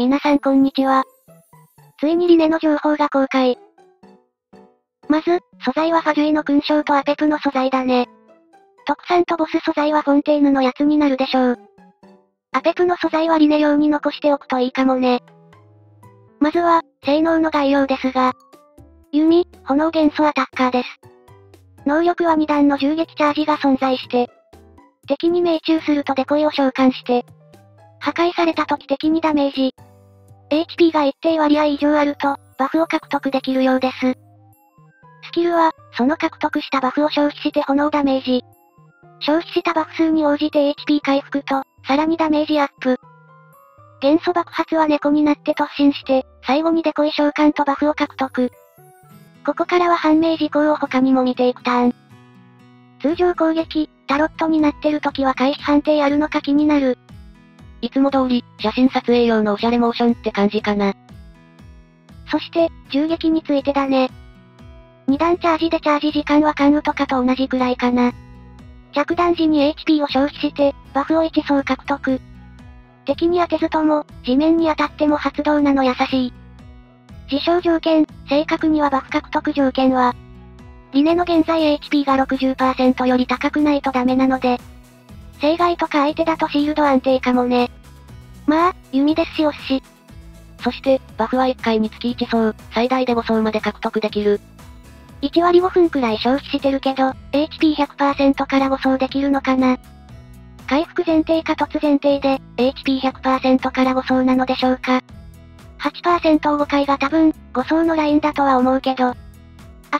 皆さんこんにちは。ついにリネの情報が公開。まず、素材はファジュイの勲章とアペプの素材だね。特産とボス素材はフォンテーヌのやつになるでしょう。アペプの素材はリネ用に残しておくといいかもね。まずは、性能の概要ですが。弓、炎元素アタッカーです。能力は2段の銃撃チャージが存在して、敵に命中するとデコイを召喚して、破壊された時敵にダメージ。HP が一定割合以上あると、バフを獲得できるようです。スキルは、その獲得したバフを消費して炎ダメージ。消費したバフ数に応じて HP 回復と、さらにダメージアップ。元素爆発は猫になって突進して、最後にデコイ召喚とバフを獲得。ここからは判明事項を他にも見ていくターン。通常攻撃、タロットになってる時は回避判定あるのか気になる。いつも通り、写真撮影用のおしゃれモーションって感じかな。そして、銃撃についてだね。二段チャージでチャージ時間は関羽とかと同じくらいかな。着弾時に HP を消費して、バフを1層獲得。敵に当てずとも、地面に当たっても発動なの優しい。自称条件、正確にはバフ獲得条件は、リネの現在 HP が60%より高くないとダメなので、正外とか相手だとシールド安定かもね。まあ、弓ですし押すし。そして、バフは1回につき1層、最大で5層まで獲得できる。1割5分くらい消費してるけど、HP100% から5層できるのかな回復前提か突前提で、HP100% から5層なのでしょうか。8%を5回が多分、5層のラインだとは思うけど、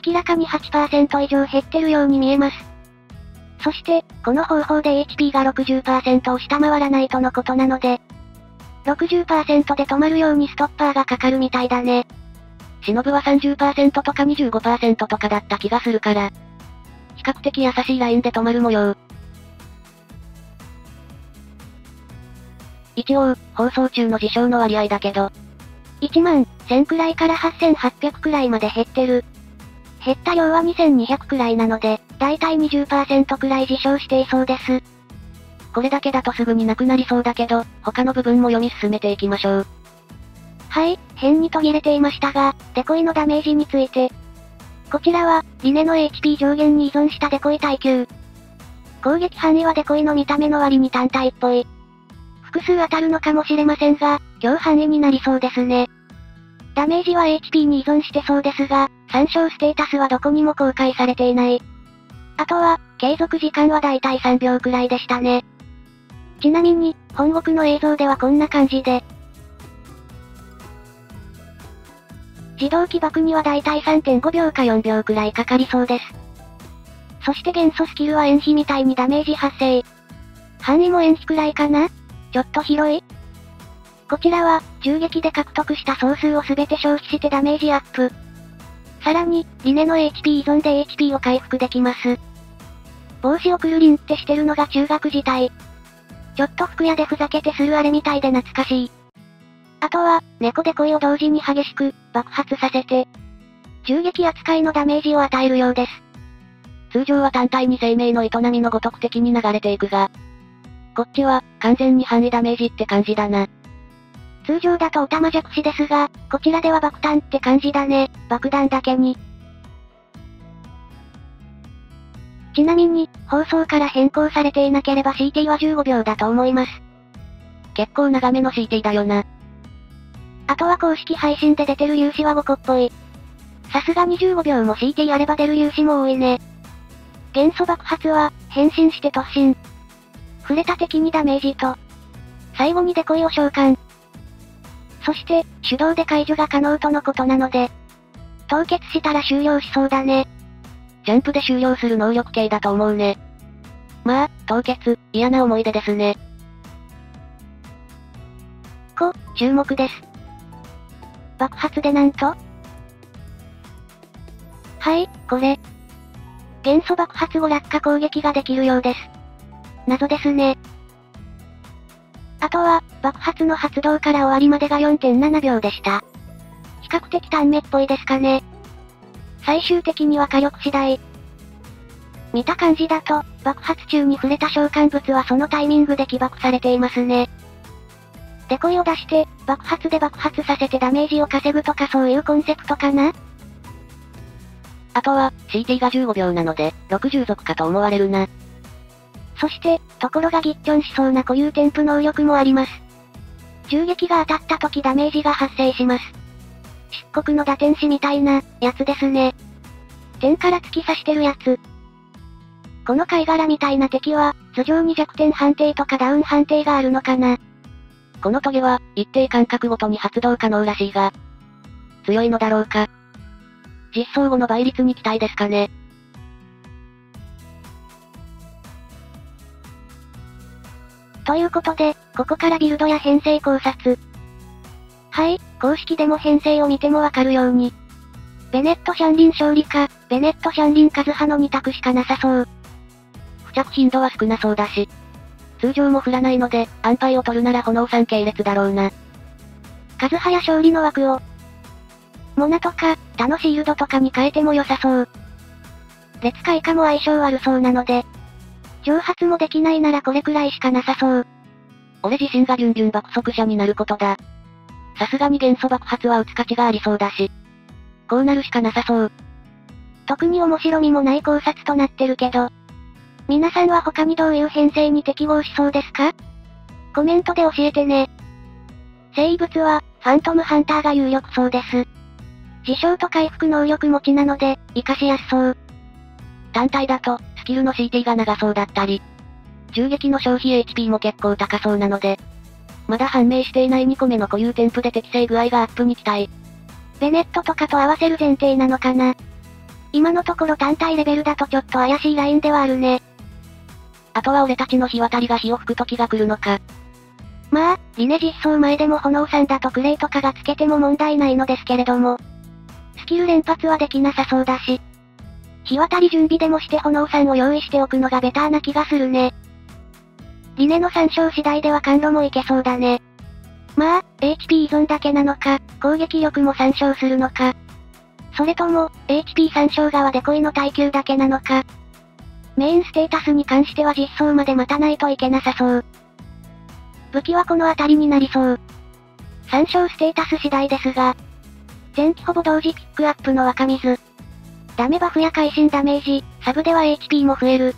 明らかに8%以上減ってるように見えます。そして、この方法で HP が60%を下回らないとのことなので、60%で止まるようにストッパーがかかるみたいだね。忍は30%とか25%とかだった気がするから、比較的優しいラインで止まる模様。一応、放送中の事象の割合だけど、1万1000くらいから8800くらいまで減ってる。減った量は2200くらいなので、だいたい20%くらい自称していそうです。これだけだとすぐになくなりそうだけど、他の部分も読み進めていきましょう。はい、変に途切れていましたが、デコイのダメージについて。こちらは、リネの HP 上限に依存したデコイ耐久。攻撃範囲はデコイの見た目の割に単体っぽい。複数当たるのかもしれませんが、強範囲になりそうですね。ダメージは HP に依存してそうですが、参照ステータスはどこにも公開されていない。あとは、継続時間はだいたい3秒くらいでしたね。ちなみに、本国の映像ではこんな感じで。自動起爆にはだいたい3.5秒か4秒くらいかかりそうです。そして元素スキルは延比みたいにダメージ発生。範囲も延比くらいかな？ちょっと広い？こちらは、銃撃で獲得した総数を全て消費してダメージアップ。さらに、リネの HP 依存で HP を回復できます。帽子をくるりんってしてるのが中学時代。ちょっと服屋でふざけてするあれみたいで懐かしい。あとは、猫で恋を同時に激しく、爆発させて、銃撃扱いのダメージを与えるようです。通常は単体に生命の営みのごとく的に流れていくが、こっちは、完全に範囲ダメージって感じだな。通常だとオタマジャクシですが、こちらでは爆弾って感じだね。爆弾だけに。ちなみに、放送から変更されていなければ CT は15秒だと思います。結構長めの CT だよな。あとは公式配信で出てる粒子は5個っぽい。さすがに15秒も CT あれば出る粒子も多いね。元素爆発は、変身して突進。触れた敵にダメージと、最後にデコイを召喚。そして、手動で解除が可能とのことなので、凍結したら終了しそうだね。ジャンプで終了する能力系だと思うね。まあ、凍結、嫌な思い出ですね。こ、注目です。爆発でなんと？はい、これ。元素爆発後落下攻撃ができるようです。謎ですね。あとは、爆発の発動から終わりまでが4.7秒でした。比較的短目っぽいですかね。最終的には火力次第。見た感じだと、爆発中に触れた召喚物はそのタイミングで起爆されていますね。デコイを出して、爆発で爆発させてダメージを稼ぐとかそういうコンセプトかな？あとは、CT が15秒なので、60族かと思われるな。そして、ところがギッチョンしそうな固有添付能力もあります。銃撃が当たった時ダメージが発生します。漆黒の打天使みたいな、やつですね。天から突き刺してるやつ。この貝殻みたいな敵は、頭上に弱点判定とかダウン判定があるのかな。このトゲは、一定間隔ごとに発動可能らしいが、強いのだろうか。実装後の倍率に期待ですかね。ということで、ここからビルドや編成考察。はい、公式でも編成を見てもわかるように。ベネット・シャンリン勝利か、ベネット・シャンリンカズハの2択しかなさそう。付着頻度は少なそうだし。通常も振らないので、安牌を取るなら炎さん系列だろうな。カズハや勝利の枠を。モナとか、他のシールドとかに変えても良さそう。列界化も相性悪そうなので。挑発もできないならこれくらいしかなさそう。俺自身がビュンビュン爆速者になることだ。さすがに元素爆発は打つ価値がありそうだし。こうなるしかなさそう。特に面白みもない考察となってるけど。皆さんは他にどういう編成に適合しそうですか？コメントで教えてね。生物は、ファントムハンターが有力そうです。自称と回復能力持ちなので、活かしやすそう。単体だと、スキルの CT が長そうだったり、銃撃の消費 HP も結構高そうなので、まだ判明していない2個目の固有添付で適正具合がアップに期待。ベネットとかと合わせる前提なのかな。今のところ単体レベルだとちょっと怪しいラインではあるね。あとは俺たちの日渡りが火を吹く時が来るのか。まあ、リネ実装前でも炎さんだとクレイとかがつけても問題ないのですけれども。スキル連発はできなさそうだし。日渡り準備でもして炎さんを用意しておくのがベターな気がするね。リネの参照次第では甘露もいけそうだね。まあ、HP 依存だけなのか、攻撃力も参照するのか。それとも、HP 参照側で恋の耐久だけなのか。メインステータスに関しては実装まで待たないといけなさそう。武器はこの辺りになりそう。参照ステータス次第ですが。前期ほぼ同時ピックアップの若水。ダメバフや会心ダメージ、サブでは HP も増える。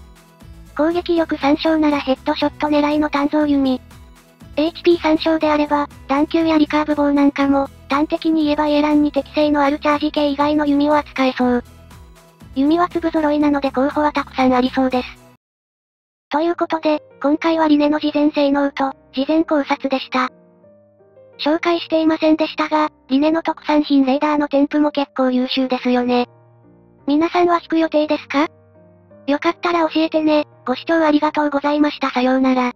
攻撃力参照ならヘッドショット狙いの単造弓。HP 参照であれば、弾球やリカーブ棒なんかも、端的に言えばエランに適性のあるチャージ系以外の弓を扱えそう。弓は粒揃いなので候補はたくさんありそうです。ということで、今回はリネの事前性能と、事前考察でした。紹介していませんでしたが、リネの特産品レーダーの添付も結構優秀ですよね。皆さんは引く予定ですか？よかったら教えてね。ご視聴ありがとうございました。さようなら。